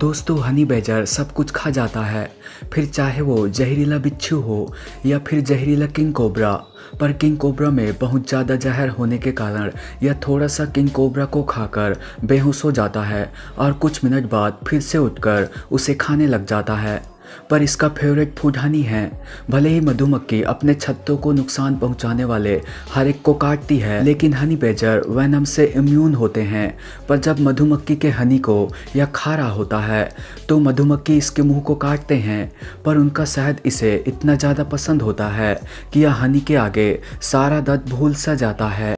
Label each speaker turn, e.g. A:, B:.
A: दोस्तों, हनी बेजर सब कुछ खा जाता है। फिर चाहे वो जहरीला बिच्छू हो या फिर जहरीला किंग कोबरा, पर किंग कोबरा में बहुत ज़्यादा जहर होने के कारण यह थोड़ा सा किंग कोबरा को खाकर बेहोश हो जाता है और कुछ मिनट बाद फिर से उठकर उसे खाने लग जाता है। पर इसका फेवरेट फ़ूड हनी है। भले ही मधुमक्खी अपने छत्तों को नुकसान पहुँचाने वाले हर एक को काटती है, लेकिन हनी बेजर वैनम से इम्यून होते हैं। पर जब मधुमक्खी के हनी को यह खा रहा होता है तो मधुमक्खी इसके मुँह को काटते हैं। पर उनका शहद इसे इतना ज़्यादा पसंद होता है कि यह हनी के आगे सारा दर्द भूल सा जाता है।